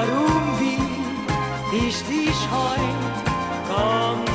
Warum wie ich dich heut, komm